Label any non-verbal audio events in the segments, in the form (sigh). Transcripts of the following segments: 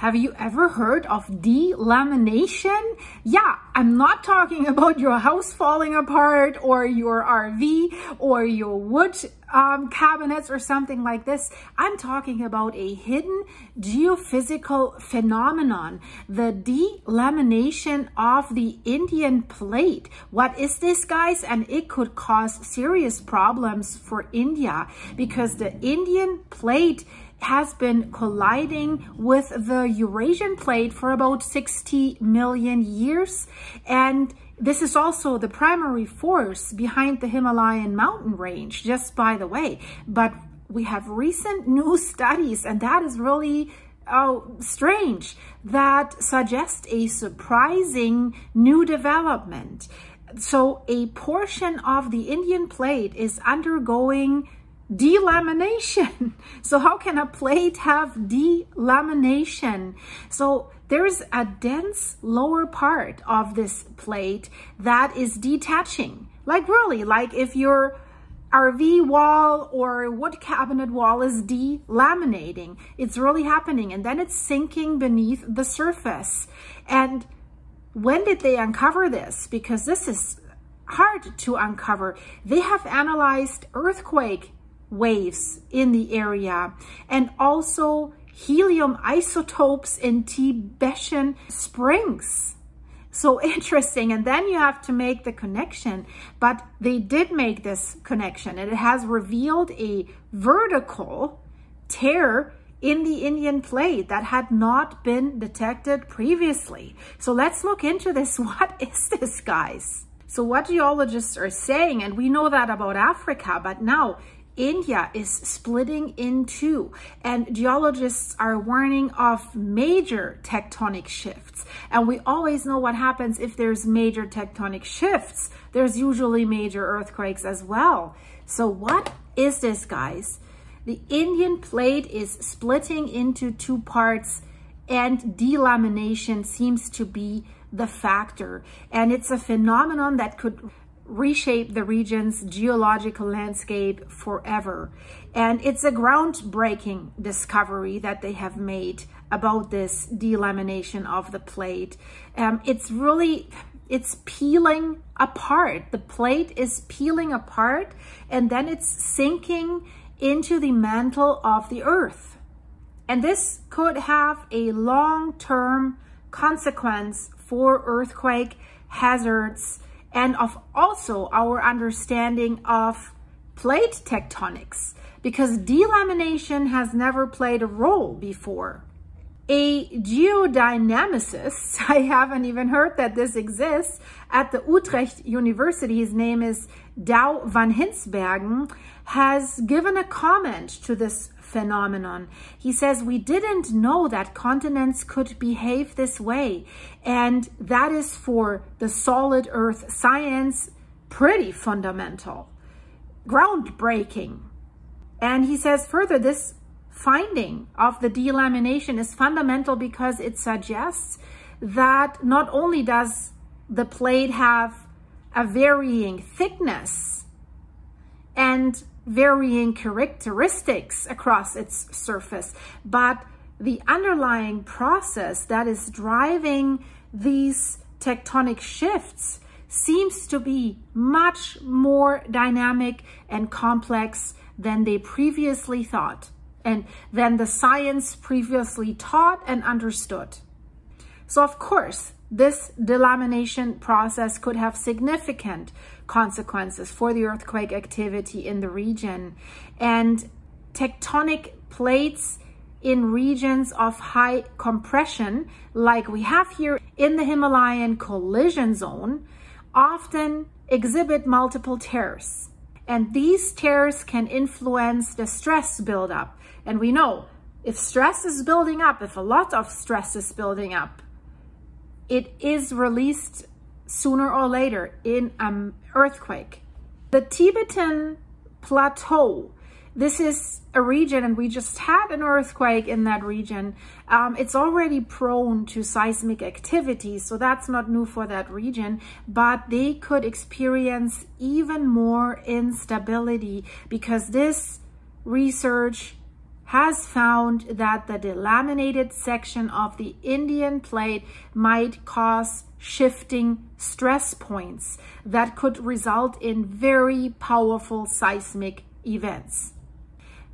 Have you ever heard of delamination? Yeah, I'm not talking about your house falling apart or your RV or your wood um, cabinets or something like this. I'm talking about a hidden geophysical phenomenon, the delamination of the Indian plate. What is this, guys? And it could cause serious problems for India because the Indian plate has been colliding with the Eurasian plate for about 60 million years. And this is also the primary force behind the Himalayan mountain range, just by the way. But we have recent new studies, and that is really oh, strange, that suggest a surprising new development. So a portion of the Indian plate is undergoing delamination. (laughs) So how can a plate have delamination? So there's a dense lower part of this plate that is detaching. Like really, like if your RV wall or wood cabinet wall is delaminating, it's really happening. And then it's sinking beneath the surface. And when did they uncover this? Because this is hard to uncover. They have analyzed earthquake waves in the area and also helium isotopes in Tibetan springs. So (laughs) interesting. And then you have to make the connection, but they did make this connection and it has revealed a vertical tear in the Indian plate that had not been detected previously. So let's look into this. (laughs) What is this, guys? So what geologists are saying, and we know that about Africa, but now India is splitting in two and geologists are warning of major tectonic shifts. And we always know what happens if there's major tectonic shifts. There's usually major earthquakes as well. So what is this, guys? The Indian plate is splitting into two parts and delamination seems to be the factor. And it's a phenomenon that could reshape the region's geological landscape forever. And it's a groundbreaking discovery that they have made about this delamination of the plate. Um, it's really, it's peeling apart. The plate is peeling apart and then it's sinking into the mantle of the earth. And this could have a long-term consequence for earthquake hazards and of also our understanding of plate tectonics because delamination has never played a role before. A geodynamicist, (laughs) I haven't even heard that this exists, at the Utrecht University, his name is Douw van Hinsbergen, has given a comment to this phenomenon. He says, we didn't know that continents could behave this way. And that is for the solid earth science pretty fundamental, groundbreaking. And he says further, this finding of the delamination is fundamental because it suggests that not only does the plate have a varying thickness and varying characteristics across its surface, but the underlying process that is driving these tectonic shifts seems to be much more dynamic and complex than they previously thought and than the science previously taught and understood. So of course, this delamination process could have significant consequences for the earthquake activity in the region. And tectonic plates in regions of high compression, like we have here in the Himalayan collision zone, often exhibit multiple tears. And these tears can influence the stress buildup. And we know if stress is building up, if a lot of stress is building up, it is released sooner or later in an earthquake. The Tibetan Plateau, this is a region and we just had an earthquake in that region. Um, it's already prone to seismic activity, so that's not new for that region, but they could experience even more instability because this research has found that the delaminated section of the Indian plate might cause shifting stress points that could result in very powerful seismic events.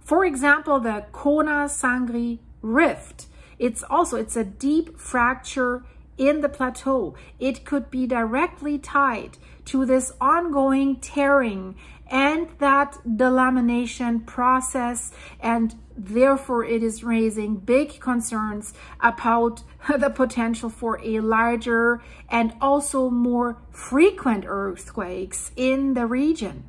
For example, the Cona Sangri Rift. It's also, it's a deep fracture in the plateau. It could be directly tied to this ongoing tearing and that delamination process and therefore it is raising big concerns about (laughs) the potential for a larger and also more frequent earthquakes in the region.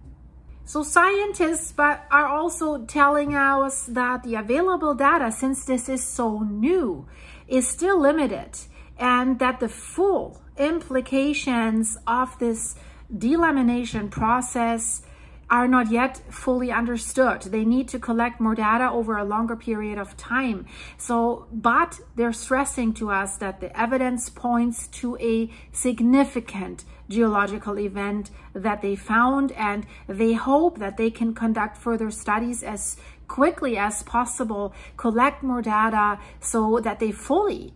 So scientists but are also telling us that the available data, since this is so new, is still limited and that the full implications of this delamination process are not yet fully understood. They need to collect more data over a longer period of time. So, but they're stressing to us that the evidence points to a significant geological event that they found and they hope that they can conduct further studies as quickly as possible, collect more data so that they fully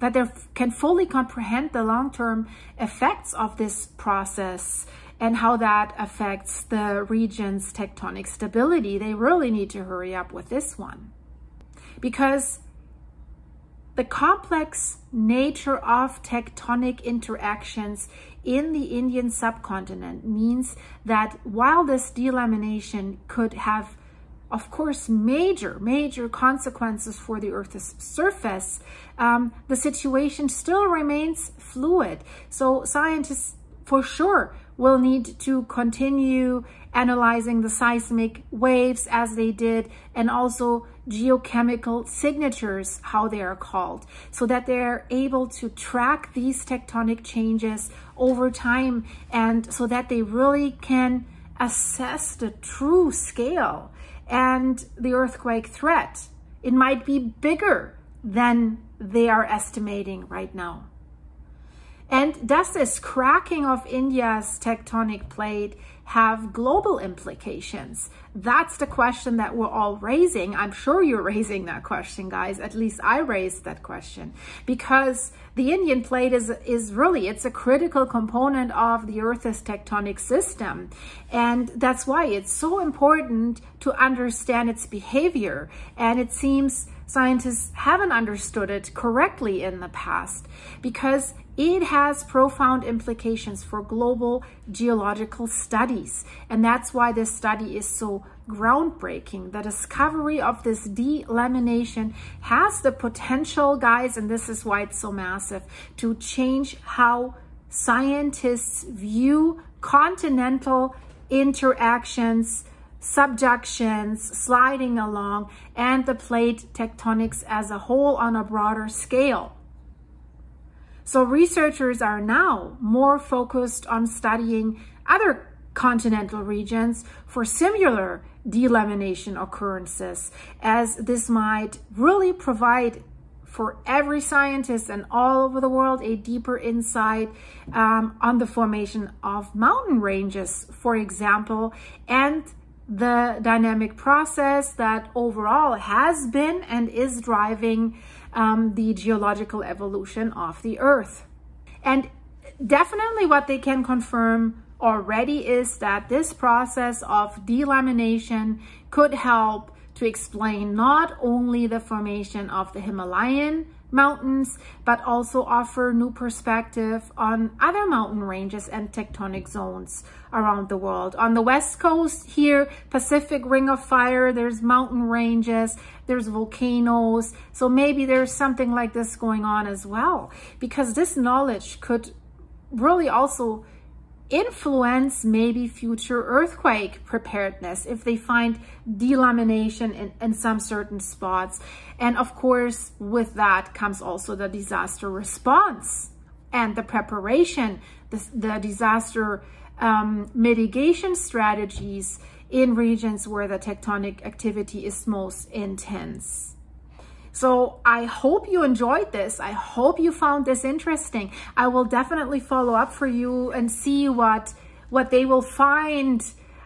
that they can fully comprehend the long-term effects of this process and how that affects the region's tectonic stability. They really need to hurry up with this one because the complex nature of tectonic interactions in the Indian subcontinent means that while this delamination could have of course, major, major consequences for the Earth's surface, um, the situation still remains fluid. So scientists for sure will need to continue analyzing the seismic waves as they did and also geochemical signatures, how they are called, so that they're able to track these tectonic changes over time and so that they really can assess the true scale and the earthquake threat. It might be bigger than they are estimating right now. And does this cracking of India's tectonic plate have global implications? That's the question that we're all raising. I'm sure you're raising that question, guys. At least I raised that question because the Indian plate is, is really, it's a critical component of the Earth's tectonic system. And that's why it's so important to understand its behavior. And it seems scientists haven't understood it correctly in the past because it has profound implications for global geological studies. And that's why this study is so groundbreaking. The discovery of this delamination has the potential, guys, and this is why it's so massive, to change how scientists view continental interactions, subductions, sliding along, and the plate tectonics as a whole on a broader scale. So researchers are now more focused on studying other continental regions for similar delamination occurrences, as this might really provide for every scientist and all over the world a deeper insight um, on the formation of mountain ranges, for example, and the dynamic process that overall has been and is driving um, the geological evolution of the Earth. And definitely what they can confirm already is that this process of delamination could help to explain not only the formation of the Himalayan mountains, but also offer new perspective on other mountain ranges and tectonic zones around the world. On the west coast here, Pacific Ring of Fire, there's mountain ranges, there's volcanoes. So maybe there's something like this going on as well, because this knowledge could really also influence maybe future earthquake preparedness if they find delamination in, in some certain spots. And of course, with that comes also the disaster response and the preparation, the, the disaster um, mitigation strategies in regions where the tectonic activity is most intense. So I hope you enjoyed this. I hope you found this interesting. I will definitely follow up for you and see what, what they will find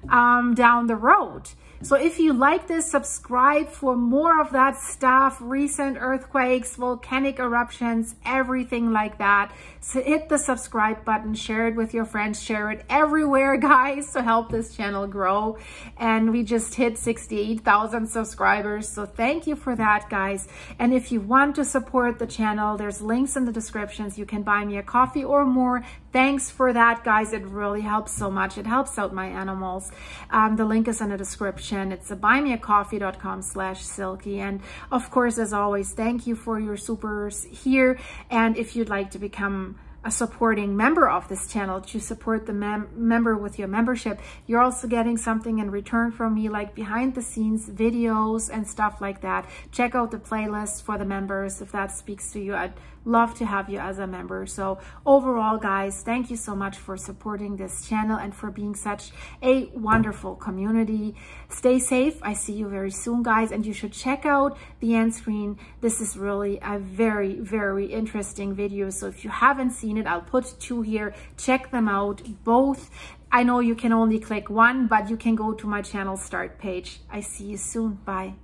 um, down the road So if you like this, subscribe for more of that stuff, recent earthquakes, volcanic eruptions, everything like that. So hit the subscribe button, share it with your friends, share it everywhere, (laughs) guys, to help this channel grow. And we just hit 68,000 subscribers. So thank you for that, guys. And if you want to support the channel, there's links in the descriptions. You can buy me a coffee or more. Thanks for that, guys. It really helps so much. It helps out my animals. Um, the link is in the description. It's a buymeacoffee.com slash silki. And of course, as always, thank you for your supers here. And if you'd like to become a supporting member of this channel to support the mem member with your membership you're also getting something in return from me like behind the scenes videos and stuff like that check out the playlist for the members if that speaks to you i'd love to have you as a member. So overall guys thank you so much for supporting this channel and for being such a wonderful community. Stay safe. I see you very soon guys and you should check out the end screen. This is really a very very interesting video. So if you haven't seen it i'll put two here. Check them out both. I know you can only click one, but you can go to my channel start page. I see you soon. Bye.